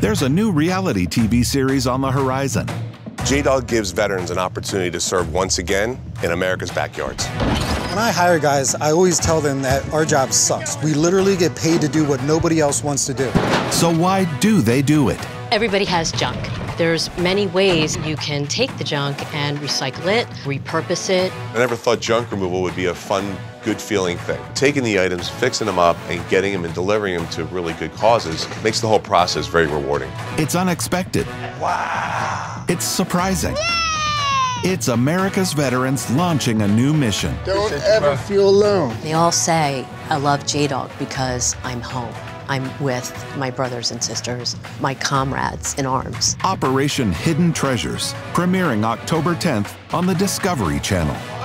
There's a new reality TV series on the horizon. JDog gives veterans an opportunity to serve once again in America's backyards. When I hire guys, I always tell them that our job sucks. We literally get paid to do what nobody else wants to do. So why do they do it? Everybody has junk. There's many ways you can take the junk and recycle it, repurpose it. I never thought junk removal would be a fun, good feeling thing. Taking the items, fixing them up, and getting them and delivering them to really good causes makes the whole process very rewarding. It's unexpected. Wow. It's surprising. It's America's veterans launching a new mission. Don't ever feel alone. They all say, I love JDog because I'm home. I'm with my brothers and sisters, my comrades in arms. Operation Hidden Treasures, premiering October 10th on the Discovery Channel.